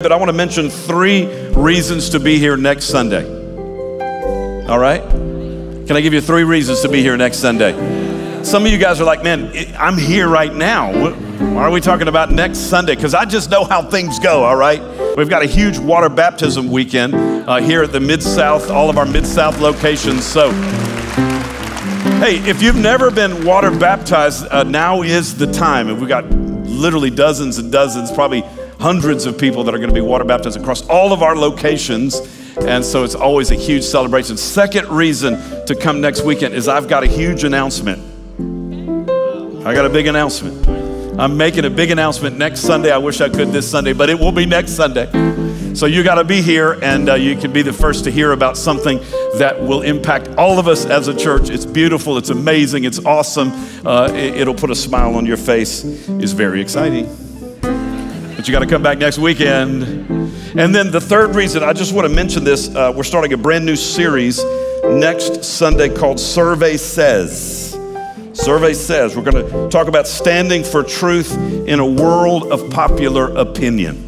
but I want to mention three reasons to be here next Sunday. All right? Can I give you three reasons to be here next Sunday? Some of you guys are like, man, I'm here right now. Why are we talking about next Sunday? Because I just know how things go, all right? We've got a huge water baptism weekend uh, here at the Mid South, all of our Mid South locations. So, hey, if you've never been water baptized, uh, now is the time. And we've got literally dozens and dozens, probably hundreds of people that are going to be water baptized across all of our locations. And so it's always a huge celebration. Second reason to come next weekend is I've got a huge announcement. I got a big announcement. I'm making a big announcement next Sunday. I wish I could this Sunday, but it will be next Sunday. So you got to be here and uh, you can be the first to hear about something that will impact all of us as a church. It's beautiful, it's amazing, it's awesome. Uh, it, it'll put a smile on your face. It's very exciting. But you got to come back next weekend. And then the third reason, I just want to mention this uh, we're starting a brand new series next Sunday called Survey Says. Survey Says. We're going to talk about standing for truth in a world of popular opinion.